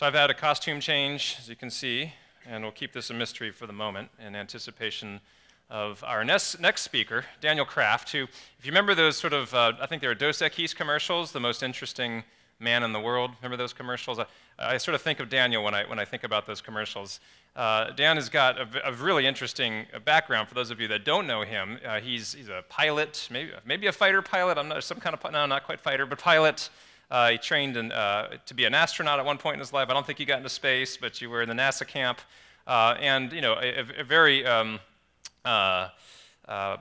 So I've had a costume change, as you can see, and we'll keep this a mystery for the moment in anticipation of our next, next speaker, Daniel Kraft, who, if you remember those sort of, uh, I think they were Dos Equis commercials, the most interesting man in the world. Remember those commercials? I, I sort of think of Daniel when I, when I think about those commercials. Uh, Dan has got a, a, really interesting background. For those of you that don't know him, uh, he's, he's a pilot, maybe, maybe a fighter pilot. I'm not some kind of no, not quite fighter, but pilot. Uh, he trained in, uh, to be an astronaut at one point in his life. I don't think he got into space, but you were in the NASA camp. Uh, and, you know, a, a very um, uh, uh,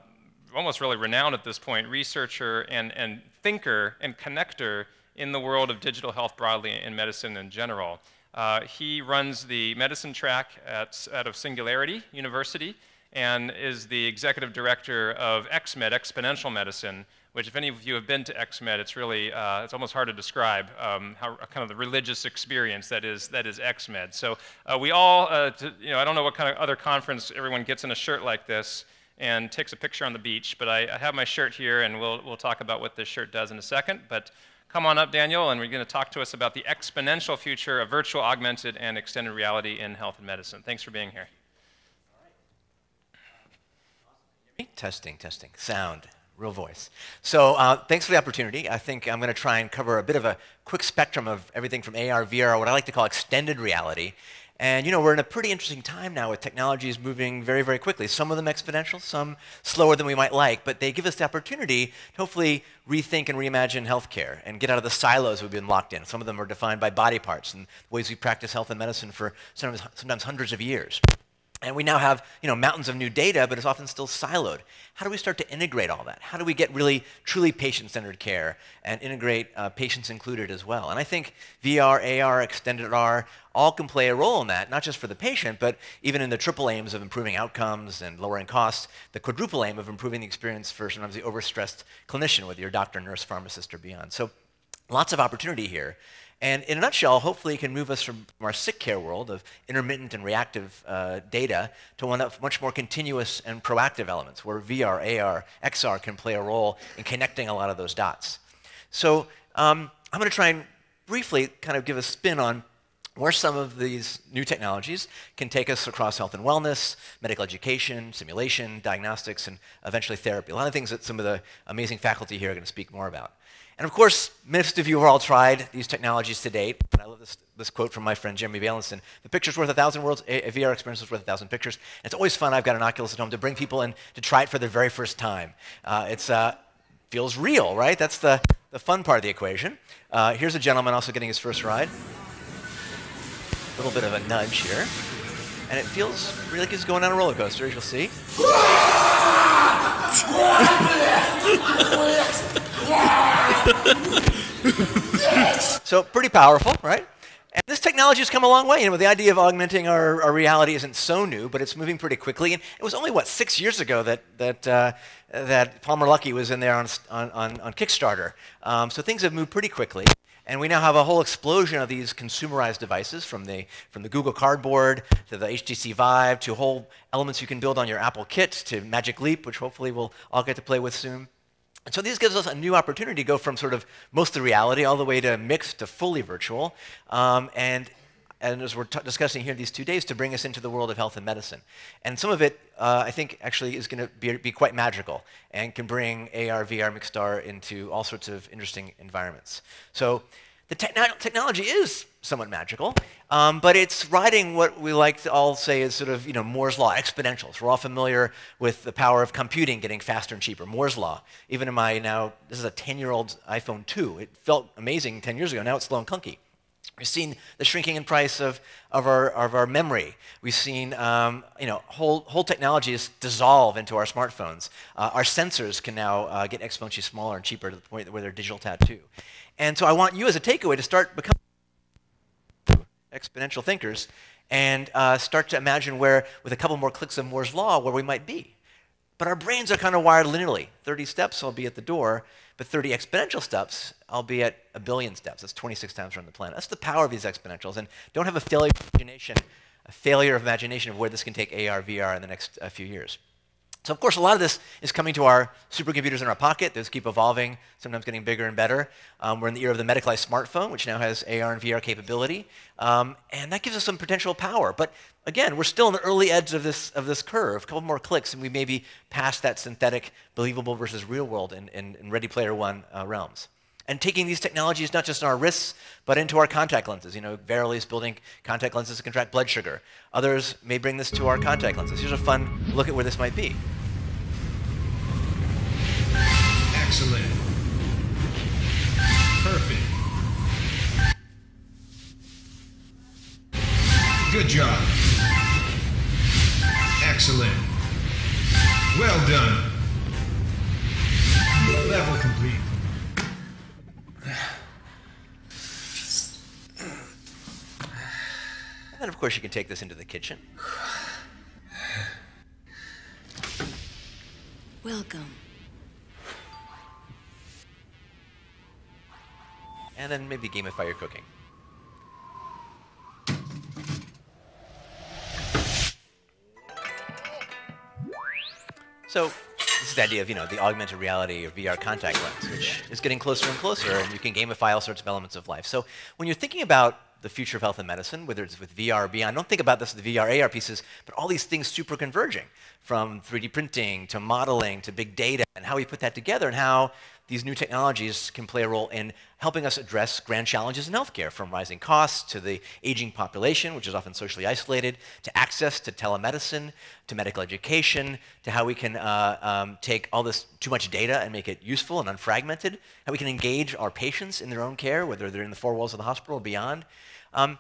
almost really renowned at this point researcher and, and thinker and connector in the world of digital health broadly and medicine in general. Uh, he runs the medicine track at, out of Singularity University and is the executive director of XMed, Exponential Medicine, which if any of you have been to XMed, it's really, uh, it's almost hard to describe um, how kind of the religious experience that is, that is XMed. So uh, we all, uh, to, you know, I don't know what kind of other conference everyone gets in a shirt like this and takes a picture on the beach, but I, I have my shirt here and we'll, we'll talk about what this shirt does in a second. But come on up, Daniel, and we're going to talk to us about the exponential future of virtual, augmented, and extended reality in health and medicine. Thanks for being here. Testing, testing. Sound real voice. So uh, thanks for the opportunity. I think I'm going to try and cover a bit of a quick spectrum of everything from AR, VR, what I like to call extended reality. And you know, we're in a pretty interesting time now with technologies moving very, very quickly. Some of them exponential, some slower than we might like, but they give us the opportunity to hopefully rethink and reimagine healthcare and get out of the silos we've been locked in. Some of them are defined by body parts and ways we practice health and medicine for sometimes, sometimes hundreds of years. And we now have you know, mountains of new data, but it's often still siloed. How do we start to integrate all that? How do we get really truly patient-centered care and integrate uh, patients included as well? And I think VR, AR, extended R all can play a role in that, not just for the patient, but even in the triple aims of improving outcomes and lowering costs, the quadruple aim of improving the experience for sometimes the overstressed clinician, whether you're doctor, nurse, pharmacist, or beyond. So lots of opportunity here. And in a nutshell, hopefully it can move us from our sick care world of intermittent and reactive uh, data to one of much more continuous and proactive elements where VR, AR, XR can play a role in connecting a lot of those dots. So um, I'm going to try and briefly kind of give a spin on where some of these new technologies can take us across health and wellness, medical education, simulation, diagnostics, and eventually therapy. A lot of things that some of the amazing faculty here are going to speak more about. And of course, most of you have all tried these technologies to date. I love this, this quote from my friend Jeremy Bailenson. The picture's worth a thousand words, a, VR experience is worth a thousand pictures. And it's always fun, I've got an Oculus at home, to bring people in to try it for the very first time. Uh, it uh, feels real, right? That's the, the fun part of the equation. Uh, here's a gentleman also getting his first ride. A little bit of a nudge here. And it feels really like he's going on a roller coaster, as you'll see. so pretty powerful, right? And this technology has come a long way. You know, the idea of augmenting our, our, reality isn't so new, but it's moving pretty quickly. And it was only, what, six years ago that, that, uh, that Palmer Luckey was in there on, on, on Kickstarter. Um, so things have moved pretty quickly. And we now have a whole explosion of these consumerized devices from the, from the Google Cardboard to the HTC Vive to whole elements you can build on your Apple Kit to Magic Leap, which hopefully we'll all get to play with soon. And so this gives us a new opportunity to go from sort of mostly reality all the way to mixed to fully virtual. Um, and, and as we're discussing here these two days, to bring us into the world of health and medicine. And some of it, uh, I think, actually is going to be, be, quite magical and can bring AR, VR, mixed R into all sorts of interesting environments. So the technology is somewhat magical, um, but it's riding what we like to all say is sort of you know Moore's law, exponentials. We're all familiar with the power of computing getting faster and cheaper. Moore's law. Even in my now, this is a 10-year-old iPhone 2. It felt amazing 10 years ago. Now it's slow and clunky. We've seen the shrinking in price of, of, our, of our memory. We've seen um, you know, whole, whole technologies dissolve into our smartphones. Uh, our sensors can now uh, get exponentially smaller and cheaper to the point where they're digital tattoo. And so I want you as a takeaway to start becoming exponential thinkers and uh, start to imagine where, with a couple more clicks of Moore's law, where we might be. But our brains are kind of wired linearly. 30 steps, I'll be at the door, but 30 exponential steps, I'll be at a billion steps. That's 26 times around the planet. That's the power of these exponentials. And don't have a failure of imagination, a failure of imagination of where this can take AR, VR in the next uh, few years. So of course, a lot of this is coming to our supercomputers in our pocket. Those keep evolving, sometimes getting bigger and better. Um, we're in the era of the medicalized smartphone, which now has AR and VR capability. Um, and that gives us some potential power. But again, we're still in the early edge of this, of this curve. A couple more clicks, and we may be past that synthetic, believable versus real world in, in, in Ready Player One uh, realms and taking these technologies not just in our wrists, but into our contact lenses. You know, Verily is building contact lenses to contract blood sugar. Others may bring this to our contact lenses. Here's a fun look at where this might be. Excellent. Perfect. Good job. Excellent. Well done. Of course, you can take this into the kitchen. Welcome. And then maybe gamify your cooking. So this is the idea of you know the augmented reality or VR contact lens, which is getting closer and closer, and you can gamify all sorts of elements of life. So when you're thinking about the future of health and medicine, whether it's with VR or beyond, don't think about this as the VR, AR pieces, but all these things super converging, from 3D printing to modeling to big data, and how we put that together, and how these new technologies can play a role in helping us address grand challenges in healthcare, from rising costs to the aging population, which is often socially isolated, to access to telemedicine, to medical education, to how we can uh, um, take all this too much data and make it useful and unfragmented, how we can engage our patients in their own care, whether they're in the four walls of the hospital or beyond. Um,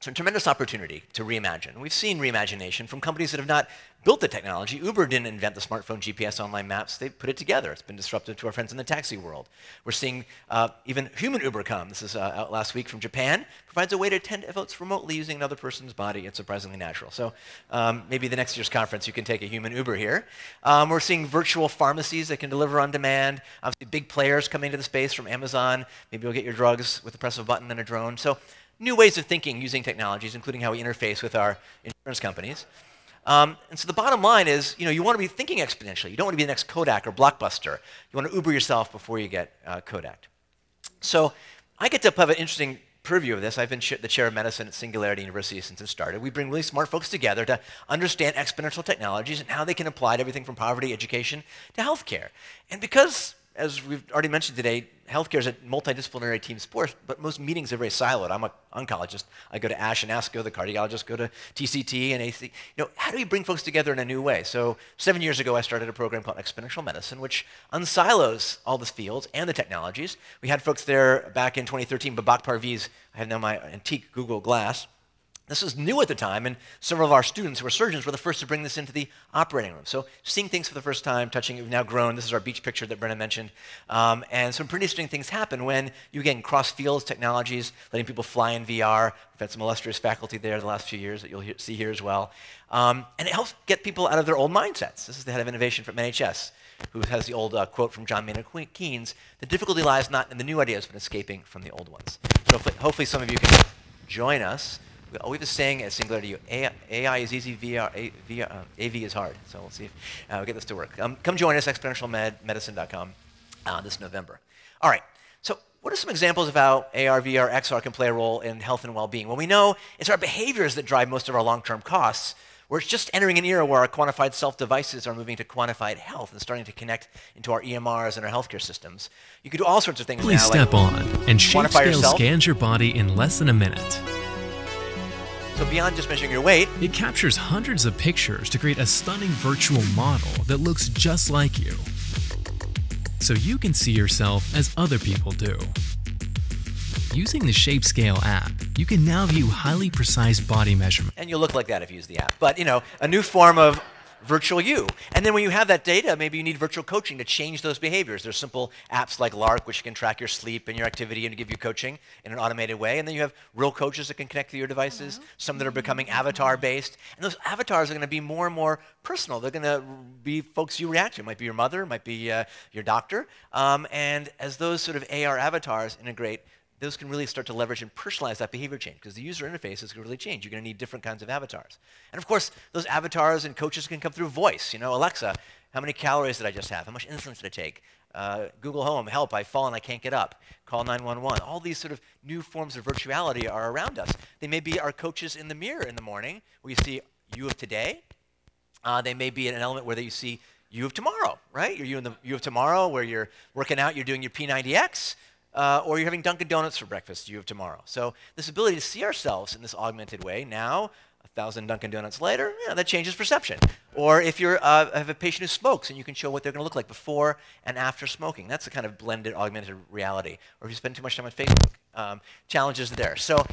so a tremendous opportunity to reimagine. We've seen reimagination from companies that have not built the technology. Uber didn't invent the smartphone GPS online maps. They put it together. It's been disruptive to our friends in the taxi world. We're seeing uh, even human Uber come. This is uh, out last week from Japan. Provides a way to attend votes remotely using another person's body. It's surprisingly natural. So um, maybe the next year's conference you can take a human Uber here. Um, we're seeing virtual pharmacies that can deliver on demand. Obviously, big players coming into the space from Amazon. Maybe you'll get your drugs with the press of a button and a drone. So new ways of thinking using technologies, including how we interface with our insurance companies. Um, and so the bottom line is, you know, you want to be thinking exponentially. You don't want to be the next Kodak or Blockbuster. You want to Uber yourself before you get uh, Kodak. So I get to have an interesting purview of this. I've been the chair of medicine at Singularity University since it started. We bring really smart folks together to understand exponential technologies and how they can apply to everything from poverty, education, to healthcare. And because as we've already mentioned today, healthcare is a multidisciplinary team sport, but most meetings are very siloed. I'm an oncologist. I go to ASH and ASCO. The cardiologists go to TCT and AC. You know, how do we bring folks together in a new way? So seven years ago, I started a program called Exponential Medicine, which unsilos all the fields and the technologies. We had folks there back in 2013. Babak Parviz, I have now my antique Google Glass. This was new at the time, and several of our students who were surgeons were the first to bring this into the operating room. So seeing things for the first time, touching it, we've now grown. This is our beach picture that Brennan mentioned. Um, and some pretty interesting things happen when you, again, cross fields, technologies, letting people fly in VR. We've had some illustrious faculty there the last few years that you'll hear, see here as well. Um, and it helps get people out of their old mindsets. This is the head of innovation from NHS, who has the old uh, quote from John Maynard Keynes, the difficulty lies not in the new ideas, but escaping from the old ones. So hopefully some of you can join us we have a saying at Singularity, AI, AI is easy, VR, A, VR uh, AV is hard. So we'll see if uh, we get this to work. Um, come join us, at exponentialmedicine.com uh, this November. All right, so what are some examples of how AR, VR, XR can play a role in health and well-being? Well, we know it's our behaviors that drive most of our long-term costs. We're just entering an era where our quantified self devices are moving to quantified health and starting to connect into our EMRs and our healthcare systems. You can do all sorts of things Please now. step like on, and ShapeScale scans your body in less than a minute. So beyond just measuring your weight, it captures hundreds of pictures to create a stunning virtual model that looks just like you. So you can see yourself as other people do. Using the ShapeScale app, you can now view highly precise body measurements. And you'll look like that if you use the app. But, you know, a new form of virtual you. And then when you have that data, maybe you need virtual coaching to change those behaviors. There's simple apps like Lark, which can track your sleep and your activity and give you coaching in an automated way. And then you have real coaches that can connect to your devices, Hello. some that are becoming avatar based. And those avatars are going to be more and more personal. They're going to be folks you react to. It might be your mother, it might be uh, your doctor. Um, and as those sort of AR avatars integrate, those can really start to leverage and personalize that behavior change because the user interface is going to really change. You're going to need different kinds of avatars. And of course, those avatars and coaches can come through voice. You know, Alexa, how many calories did I just have? How much insulin did I take? Uh, Google Home, help, I've fallen, I can't get up. Call 911. All these sort of new forms of virtuality are around us. They may be our coaches in the mirror in the morning, where you see you of today. Uh, they may be an element where you see you of tomorrow, right? You're you in the you of tomorrow, where you're working out, you're doing your P90X uh, or you're having Dunkin' Donuts for breakfast, you have tomorrow. So this ability to see ourselves in this augmented way now, a thousand Dunkin' Donuts later, yeah, that changes perception. Or if you uh, have a patient who smokes and you can show what they're going to look like before and after smoking, that's a kind of blended augmented reality. Or if you spend too much time on Facebook, um, challenges there. So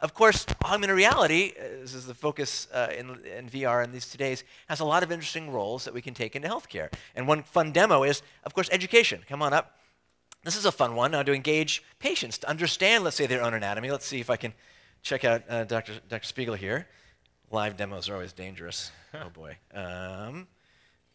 of course, augmented reality, uh, this is the focus uh, in, in, VR in these days, has a lot of interesting roles that we can take into healthcare. And one fun demo is, of course, education. Come on up. This is a fun one now to engage patients to understand, let's say, their own anatomy. Let's see if I can check out uh, Dr. Dr. Spiegel here. Live demos are always dangerous. oh boy. Um,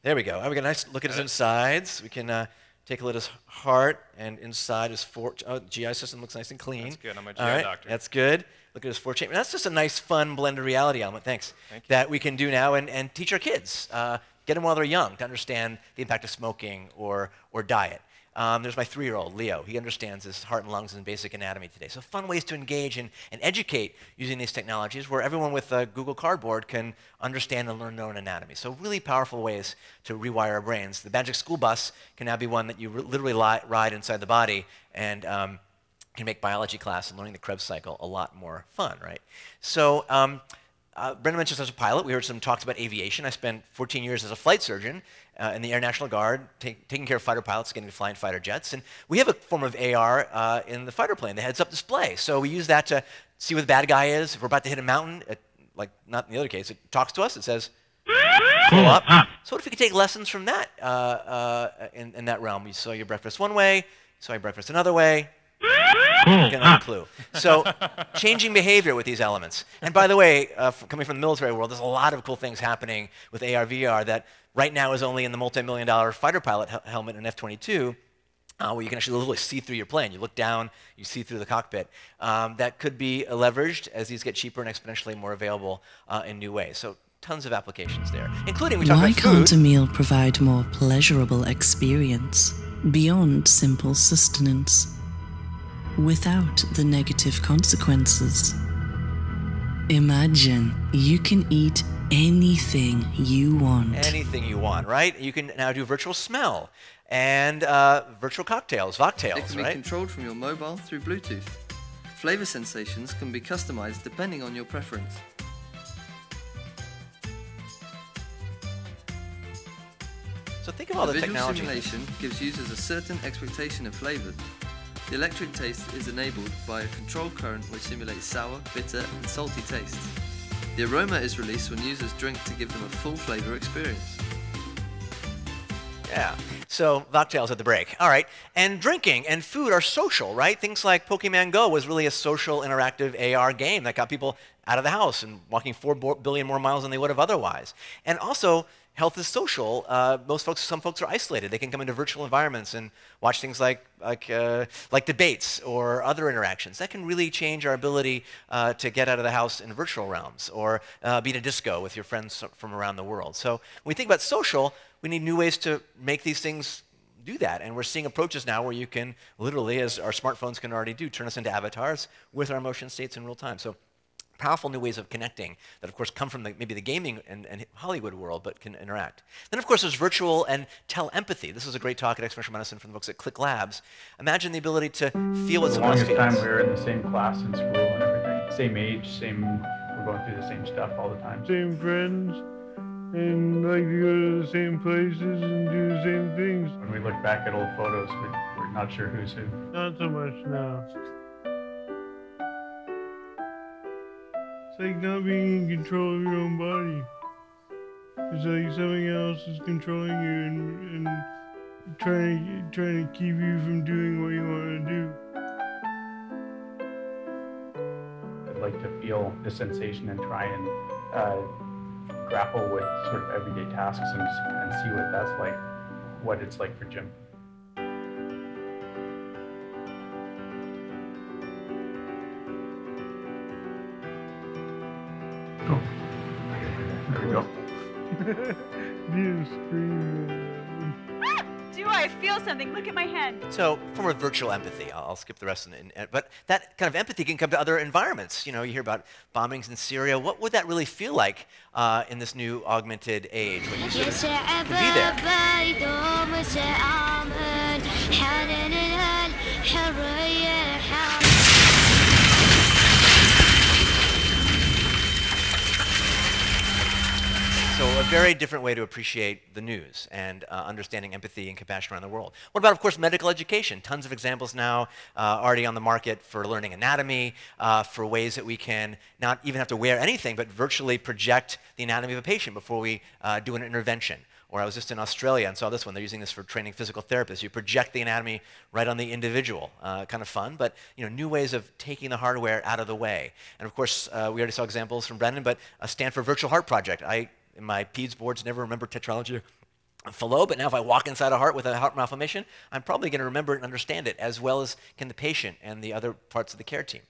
there we go. Oh, we got a nice look at his insides. We can uh, take a look at his heart and inside his four. Oh, GI system looks nice and clean. That's good. I'm a GI All right, doctor. That's good. Look at his four chamber. That's just a nice, fun blended reality element. Thanks. Thank that we can do now and, and teach our kids. Uh, get them while they're young to understand the impact of smoking or or diet. Um, there's my three-year-old, Leo. He understands his heart and lungs and basic anatomy today. So fun ways to engage and, and educate using these technologies where everyone with a Google Cardboard can understand and learn their own anatomy. So really powerful ways to rewire our brains. The Magic School Bus can now be one that you literally ride inside the body and um, can make biology class and learning the Krebs cycle a lot more fun, right? So um, uh, Brennan mentioned as a pilot. We heard some talks about aviation. I spent 14 years as a flight surgeon uh, in the Air National Guard, take, taking care of fighter pilots, getting to fly in fighter jets. And we have a form of AR uh, in the fighter plane, the heads-up display. So we use that to see where the bad guy is. If we're about to hit a mountain, it, like not in the other case, it talks to us. It says, pull up. So what if we could take lessons from that uh, uh, in, in that realm? You saw your breakfast one way, you saw your breakfast another way. Get another clue. So, changing behavior with these elements. And by the way, uh, coming from the military world, there's a lot of cool things happening with AR VR that right now is only in the multi-million dollar fighter pilot helmet in F-22, uh, where you can actually literally see through your plane. You look down, you see through the cockpit. Um, that could be leveraged as these get cheaper and exponentially more available uh, in new ways. So tons of applications there, including we Why can't food. a meal provide more pleasurable experience beyond simple sustenance, without the negative consequences? Imagine you can eat anything you want. Anything you want, right? You can now do virtual smell and uh, virtual cocktails, mocktails, It can be right? controlled from your mobile through Bluetooth. Flavor sensations can be customized depending on your preference. So think of all the, the visual technology. simulation gives users a certain expectation of flavors. The electric taste is enabled by a control current which simulates sour, bitter, and salty tastes. The aroma is released when users drink to give them a full flavor experience. Yeah. So mocktails at the break. All right. And drinking and food are social, right? Things like Pokemon Go was really a social, interactive AR game that got people out of the house and walking four billion more miles than they would have otherwise. And also, health is social. Uh, most folks, some folks are isolated. They can come into virtual environments and watch things like like uh, like debates or other interactions. That can really change our ability uh, to get out of the house in virtual realms or uh, be at a disco with your friends from around the world. So when we think about social, we need new ways to make these things do that. And we're seeing approaches now where you can literally, as our smartphones can already do, turn us into avatars with our emotion states in real time. So powerful new ways of connecting that, of course, come from the, maybe the gaming and, and, Hollywood world, but can interact. Then, of course, there's virtual and telepathy. This is a great talk at Exponential Medicine from the folks at Click Labs. Imagine the ability to feel what someone else feels. time we were in the same class in school and everything, same age, same. We're going through the same stuff all the time. Same friends, and like to go to the same places and do the same things. When we look back at old photos, we're, we're not sure who's who. Not so much now. Like not being in control of your own body. It's like something else is controlling you and, and trying to, trying to keep you from doing what you want to do. I'd like to feel the sensation and try and uh, grapple with sort of everyday tasks and, and see what that's like, what it's like for Jim. Oh. There we go. Didn't scream. Do I feel something? Look at my hand. So, form of virtual empathy. I'll, I'll skip the rest. In, in, but that kind of empathy can come to other environments. You know, you hear about bombings in Syria. What would that really feel like uh, in this new augmented age when you sort of can be there? So a very different way to appreciate the news and uh, understanding empathy and compassion around the world. What about, of course, medical education? Tons of examples now uh, already on the market for learning anatomy, uh, for ways that we can not even have to wear anything, but virtually project the anatomy of a patient before we uh, do an intervention. Or I was just in Australia and saw this one. They're using this for training physical therapists. You project the anatomy right on the individual. Uh, kind of fun, but you know, new ways of taking the hardware out of the way. And of course, uh, we already saw examples from Brennan, but a Stanford Virtual Heart Project. I my PEDS boards never remember tetralogy of Fallot, but now if I walk inside a heart with a heart malformation, I'm probably going to remember it and understand it as well as can the patient and the other parts of the care team.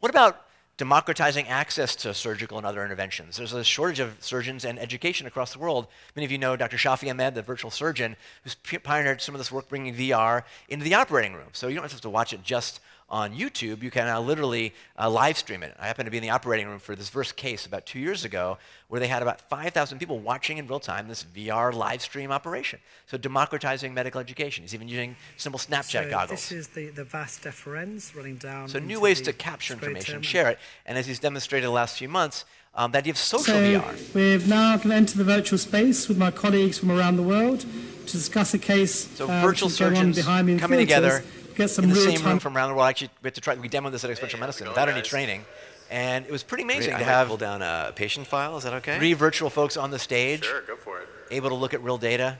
What about democratizing access to surgical and other interventions? There's a shortage of surgeons and education across the world. Many of you know Dr. Shafi Ahmed, the virtual surgeon, who's pioneered some of this work bringing VR into the operating room. So you don't have to watch it just on YouTube, you can now literally uh, live stream it. I happened to be in the operating room for this first case about two years ago where they had about 5,000 people watching in real time this VR live stream operation. So democratizing medical education. He's even using simple Snapchat so goggles. This is the, the vas deferens running down. So new ways to capture information, share it. And as he's demonstrated the last few months, um, the idea of social so VR. We've now going to enter the virtual space with my colleagues from around the world to discuss a case. So uh, virtual surgeons behind me in coming together get some in the real same time. room from around the world. Actually, we had to try. We demoed this at Exponential Medicine without any training, and it was pretty amazing Great. to I have pull down a patient file. Is that okay? three virtual folks on the stage, Sure, go for it. able to look at real data.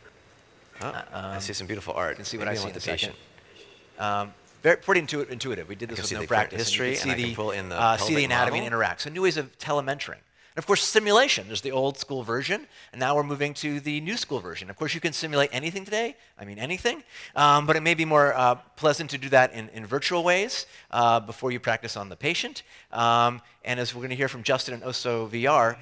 Oh, I see some beautiful art. You can see what Maybe I see want in the patient. Um, very pretty intu- intuitive. We did this with no the practice. history, and you and can see can the, pull in the uh, see the anatomy model. and interact. So new ways of telementoring. And of course, simulation. There's the old school version, and now we're moving to the new school version. Of course, you can simulate anything today. I mean, anything. Um, but it may be more uh, pleasant to do that in, in virtual ways uh, before you practice on the patient. Um, and as we're going to hear from Justin and Oso VR,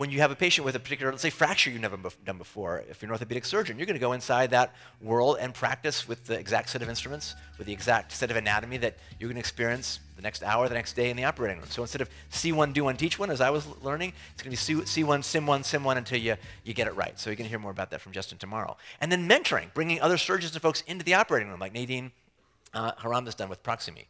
when you have a patient with a particular, let's say, fracture you've never done before, if you're an orthopedic surgeon, you're going to go inside that world and practice with the exact set of instruments, with the exact set of anatomy that you're going to experience the next hour, the next day in the operating room. So instead of see one, do one, teach one, as I was learning, it's going to be see, see one, sim one, sim one until you, you get it right. So you're going to hear more about that from Justin tomorrow. And then mentoring, bringing other surgeons and folks into the operating room, like Nadine uh, Haram has done with Proximie.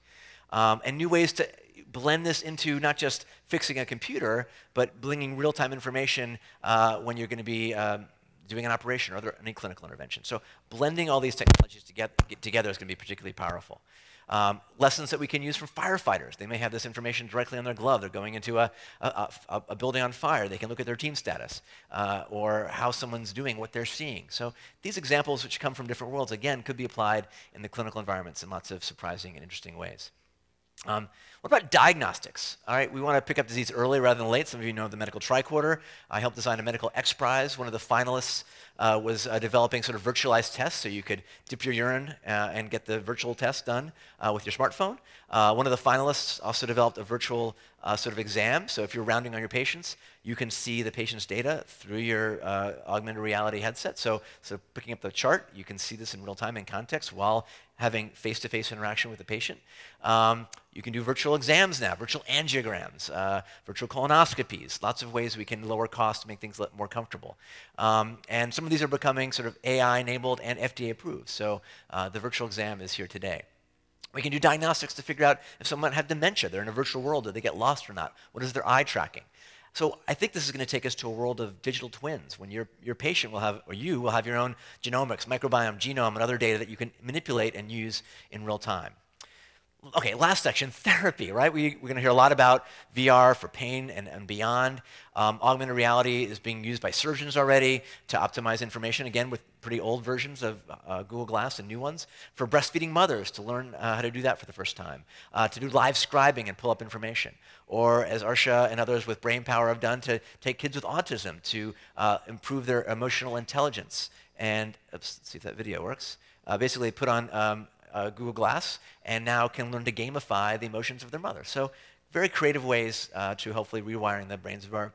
Um, and new ways to blend this into not just fixing a computer, but bringing real-time information uh, when you're going to be um, doing an operation or other, any clinical intervention. So blending all these technologies together, together is going to be particularly powerful. Um, lessons that we can use from firefighters. They may have this information directly on their glove. They're going into a, a, a, a building on fire. They can look at their team status uh, or how someone's doing, what they're seeing. So these examples, which come from different worlds, again, could be applied in the clinical environments in lots of surprising and interesting ways. Um, what about diagnostics? All right, we want to pick up disease early rather than late. Some of you know the medical tricorder. I helped design a medical X Prize. One of the finalists uh, was uh, developing sort of virtualized tests, so you could dip your urine uh, and get the virtual test done uh, with your smartphone. Uh, one of the finalists also developed a virtual sort of exam. So if you're rounding on your patients, you can see the patient's data through your augmented reality headset. So, so picking up the chart, you can see this in real time in context while having face-to-face interaction with the patient. Um, you can do virtual exams now, virtual angiograms, uh, virtual colonoscopies, lots of ways we can lower costs make things more comfortable. Um, and some of these are becoming sort of AI-enabled and FDA approved. So uh, the virtual exam is here today. We can do diagnostics to figure out if someone had dementia. They're in a virtual world. Did they get lost or not? What is their eye tracking? So I think this is going to take us to a world of digital twins when your, your patient will have, or you will have your own genomics, microbiome, genome, and other data that you can manipulate and use in real time. Okay, last section, therapy, right? We, we're going to hear a lot about VR for pain and, and beyond. Um, augmented reality is being used by surgeons already to optimize information, again, with pretty old versions of uh, Google Glass and new ones. For breastfeeding mothers to learn uh, how to do that for the first time, uh, to do live scribing and pull up information. Or, as Arsha and others with brain power have done, to take kids with autism to uh, improve their emotional intelligence. And, let's see if that video works. Uh, basically, put on um, uh, Google Glass and now can learn to gamify the emotions of their mother. So very creative ways uh, to hopefully rewiring the brains of our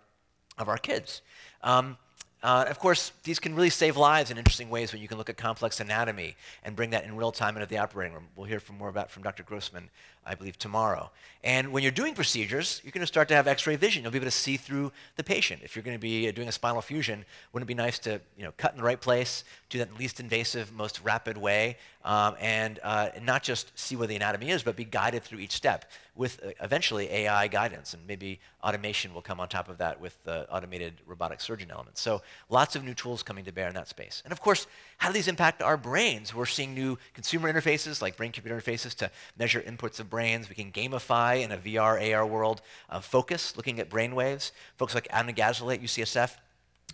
of our kids. Um, uh, of course, these can really save lives in interesting ways when you can look at complex anatomy and bring that in real time into the operating room. We'll hear from more about from Dr. Grossman, I believe, tomorrow. And when you're doing procedures, you're going to start to have X-ray vision. You'll be able to see through the patient. If you're going to be uh, doing a spinal fusion, wouldn't it be nice to you know, cut in the right place, do that in the least invasive, most rapid way, um, and, uh, not just see where the anatomy is, but be guided through each step with uh, eventually AI guidance, and maybe automation will come on top of that with the automated robotic surgeon elements. So lots of new tools coming to bear in that space. And of course, how do these impact our brains? We're seeing new consumer interfaces like brain-computer interfaces to measure inputs of brains. We can gamify in a VR, AR world. Uh, focus, looking at brain waves. Folks like Adam Gazzaley at UCSF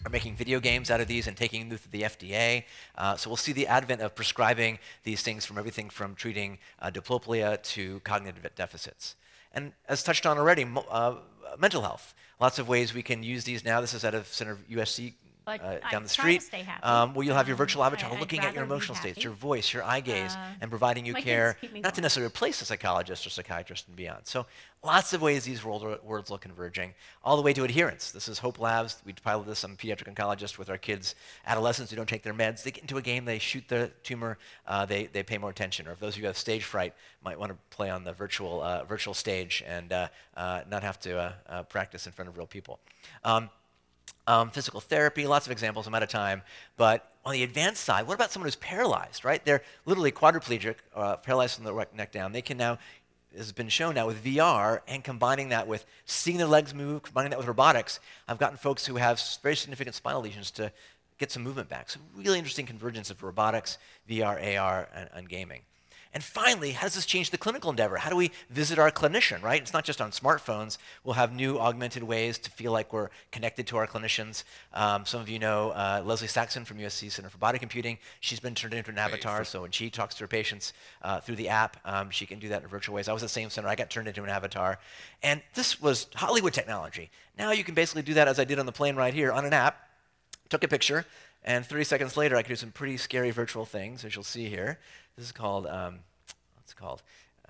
are making video games out of these and taking them through the FDA. Uh, so we'll see the advent of prescribing these things from everything from treating uh, diplopia to cognitive deficits. And as touched on already, uh, mental health. Lots of ways we can use these now. This is out of Center of USC uh, down the street, um, where you'll have your virtual avatar I, looking at your emotional states, your voice, your eye gaze, Uh, and providing you care, kids keep me not to necessarily replace a psychologist or psychiatrist and beyond. So lots of ways these world, worlds are converging, all the way to adherence. This is Hope Labs. We pilot this. I'm a pediatric oncologist with our kids, adolescents who don't take their meds. They get into a game, they shoot the tumor, uh, they, they pay more attention. Or if those of you who have stage fright might want to play on the virtual, uh, virtual stage and uh, uh, not have to practice in front of real people. Um, um, physical therapy, lots of examples. I'm out of time. But on the advanced side, what about someone who's paralyzed, right? They're literally quadriplegic, uh, paralyzed from the neck down. They can now, has been shown now with VR and combining that with seeing their legs move, combining that with robotics. I've gotten folks who have very significant spinal lesions to get some movement back. So really interesting convergence of robotics, VR, AR, and, and gaming. And finally, how does this change the clinical endeavor? How do we visit our clinician, right? It's not just on smartphones. We'll have new augmented ways to feel like we're connected to our clinicians. Um, some of you know uh, Leslie Saxon from USC Center for Body Computing. She's been turned into an avatar, so when she talks to her patients uh, through the app, um, she can do that in virtual ways. I was at the same center. I got turned into an avatar. And this was Hollywood technology. Now you can basically do that as I did on the plane right here on an app took a picture, and 30 seconds later, I could do some pretty scary virtual things, as you'll see here. This is called, um, what's called?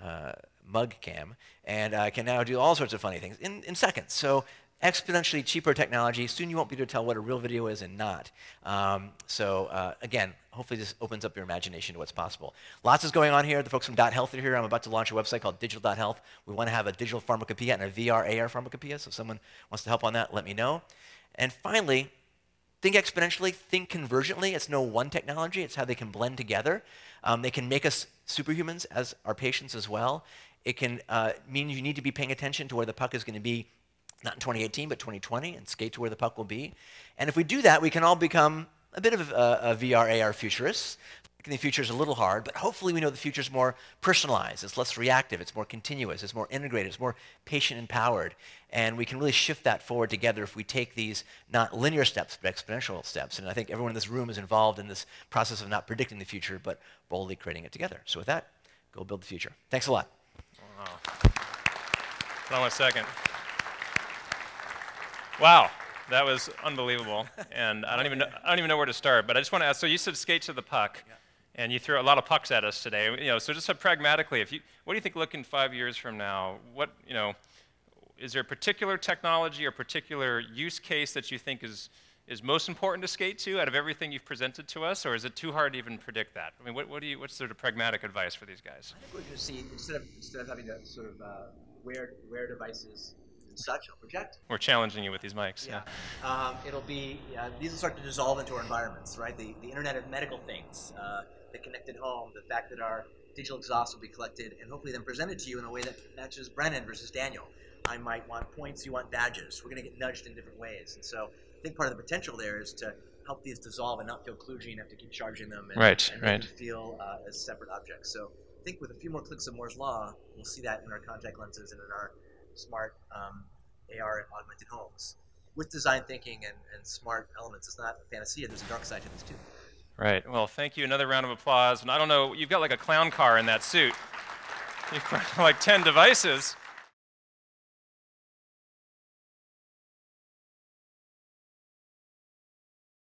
Uh, Mug Cam, and I can now do all sorts of funny things in, in seconds. So exponentially cheaper technology. Soon you won't be able to tell what a real video is and not. Um, so uh, again, hopefully this opens up your imagination to what's possible. Lots is going on here. The folks from Dot Health are here. I'm about to launch a website called Digital.health. We want to have a digital pharmacopoeia and a VR AR pharmacopoeia. So if someone wants to help on that, let me know. And finally, think exponentially, think convergently. It's no one technology, it's how they can blend together. Um, they can make us superhumans as our patients as well. It can uh, mean you need to be paying attention to where the puck is going to be, not in 2018, but 2020, and skate to where the puck will be. And if we do that, we can all become a bit of a, a VR, AR. The future is a little hard, but hopefully we know the future is more personalized, it's less reactive, it's more continuous, it's more integrated, it's more patient empowered. And we can really shift that forward together if we take these not linear steps, but exponential steps. And I think everyone in this room is involved in this process of not predicting the future, but boldly creating it together. So with that, go build the future. Thanks a lot. Wow. Hold on one second. Wow, that was unbelievable, and I don't even know, I don't even know where to start. But I just want to ask. So you said skate to the puck, and you threw a lot of pucks at us today. You know, so just so pragmatically, if you, what do you think? Looking five years from now, what you know, is there a particular technology or particular use case that you think is is most important to skate to out of everything you've presented to us, or is it too hard to even predict that? I mean, what, what do you, what's sort of pragmatic advice for these guys? I think we're going to see, instead of, instead of having to sort of uh, wear, wear devices and such, or project, We're challenging you with these mics. Yeah. Um, it'll be, these will start to dissolve into our environments, right? The, the Internet of Medical Things, uh, the connected home, the fact that our digital exhaust will be collected and hopefully then presented to you in a way that matches Brennan versus Daniel. I might want points, you want badges. We're going to get nudged in different ways. And so I think part of the potential there is to help these dissolve and not feel kludgy and have to keep charging them and, Right, and right. feel uh, as separate objects. So I think with a few more clicks of Moore's Law, we'll see that in our contact lenses and in our smart um, AR and augmented homes. With design thinking and, and smart elements, it's not a panacea. There's a dark side to this too. Right. Well, thank you. Another round of applause. And I don't know, you've got like a clown car in that suit. You've got like 10 devices.